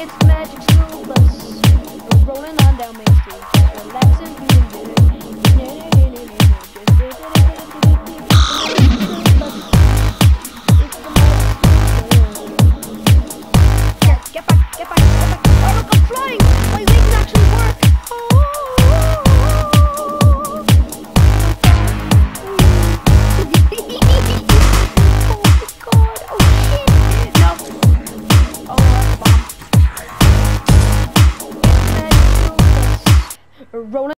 it's magic school. Rona.